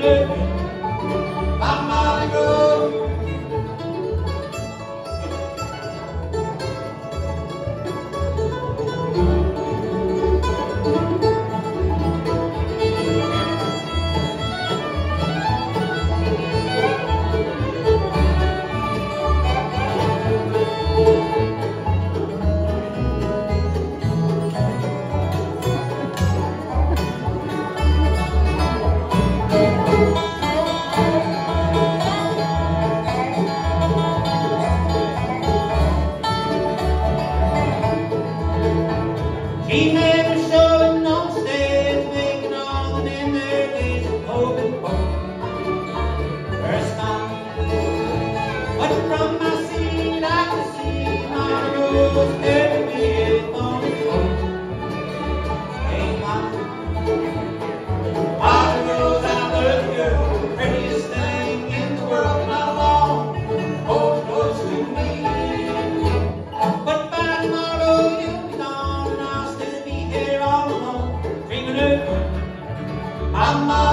He never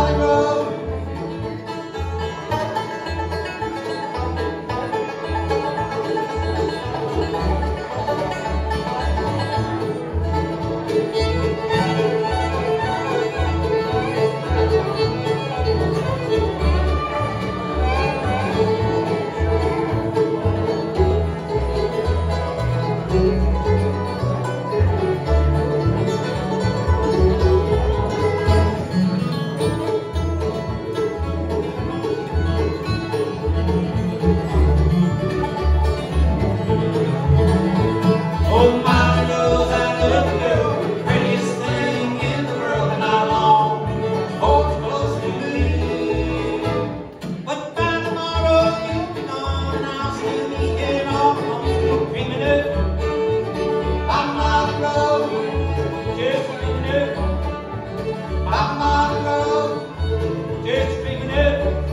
I know. It's beginning.